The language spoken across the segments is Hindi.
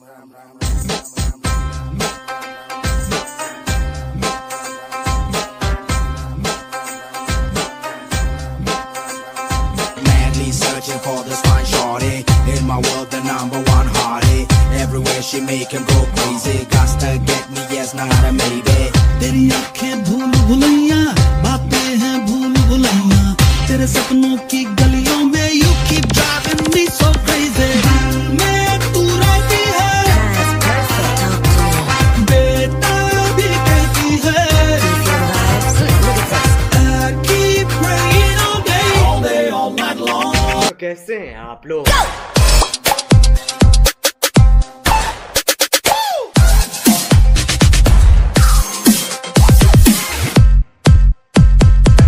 Madly searching for this fine shorty. In my world, the number one hottie. Everywhere she make him go crazy. कैसे हैं आप लोग?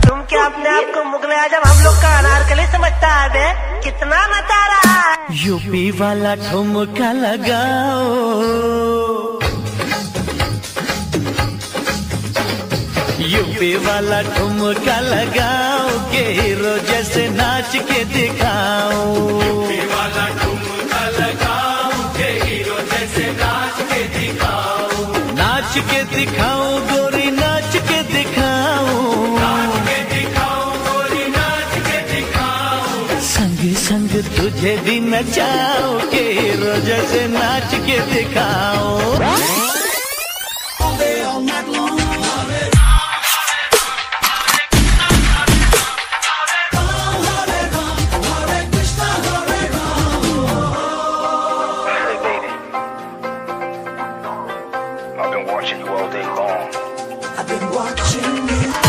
तुम क्या अपने आप को मुगल आज़म हम लोग का अनारकली समझता है बे कितना मचा रहा है? यूपी वाला ठुमका लगाओ। यूपी वाला ठुमका लगाओ के हीरो जैसे नाच के दिखाओ। नाच के गोरी नाच के दिखाओ, गोरी नाच के दिखाओ। संग संग तुझे भी नचाओ के हीरो जैसे नाच के दिखाओ। been watching you all day long. I've been watching you.